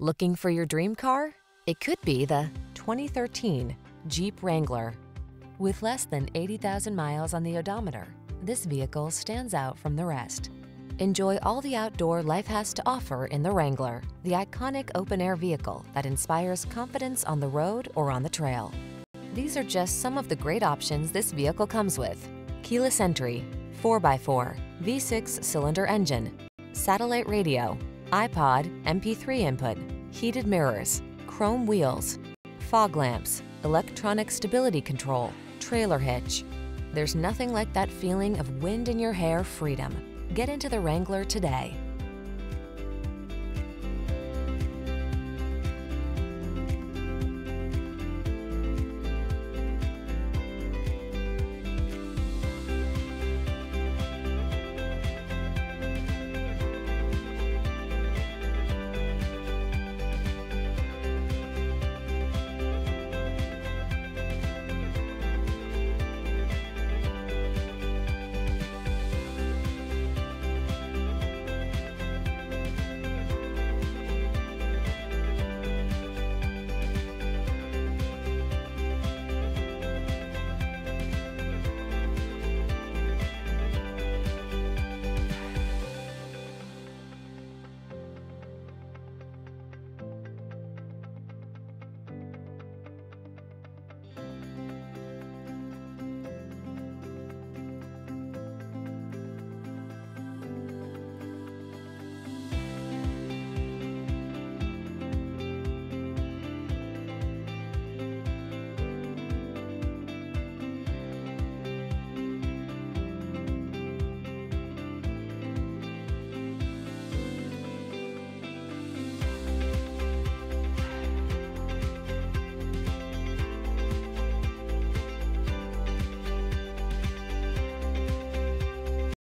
Looking for your dream car? It could be the 2013 Jeep Wrangler. With less than 80,000 miles on the odometer, this vehicle stands out from the rest. Enjoy all the outdoor life has to offer in the Wrangler, the iconic open-air vehicle that inspires confidence on the road or on the trail. These are just some of the great options this vehicle comes with. Keyless entry, 4x4, V6 cylinder engine, satellite radio, iPod, MP3 input, heated mirrors, chrome wheels, fog lamps, electronic stability control, trailer hitch. There's nothing like that feeling of wind in your hair freedom. Get into the Wrangler today.